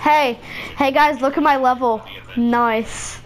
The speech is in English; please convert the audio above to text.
Hey, hey guys, look at my level. Nice.